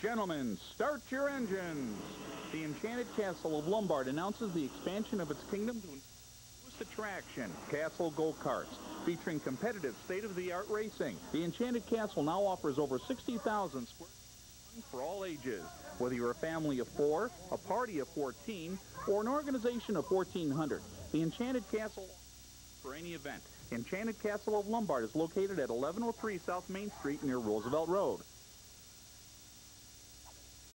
Gentlemen, start your engines. The Enchanted Castle of Lombard announces the expansion of its kingdom to an attraction, Castle Go-Karts, featuring competitive state-of-the-art racing. The Enchanted Castle now offers over 60,000 square feet for all ages. Whether you're a family of four, a party of 14, or an organization of 1,400, the Enchanted Castle for any event. Enchanted Castle of Lombard is located at 1103 South Main Street near Roosevelt Road.